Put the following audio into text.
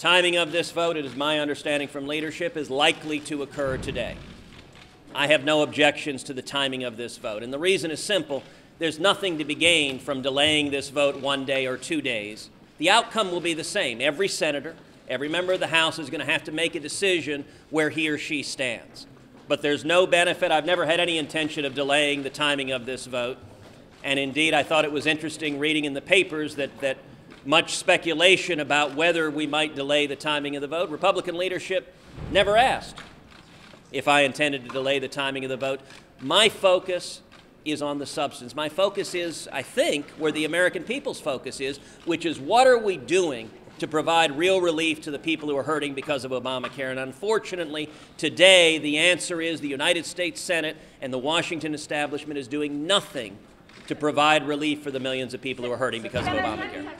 timing of this vote, it is my understanding from leadership, is likely to occur today. I have no objections to the timing of this vote. And the reason is simple there's nothing to be gained from delaying this vote one day or two days. The outcome will be the same. Every senator, every member of the House is going to have to make a decision where he or she stands. But there's no benefit. I've never had any intention of delaying the timing of this vote. And indeed, I thought it was interesting reading in the papers that, that much speculation about whether we might delay the timing of the vote. Republican leadership never asked if I intended to delay the timing of the vote. My focus is on the substance. My focus is, I think, where the American people's focus is, which is what are we doing to provide real relief to the people who are hurting because of Obamacare. And unfortunately, today the answer is the United States Senate and the Washington establishment is doing nothing to provide relief for the millions of people who are hurting because of Obamacare.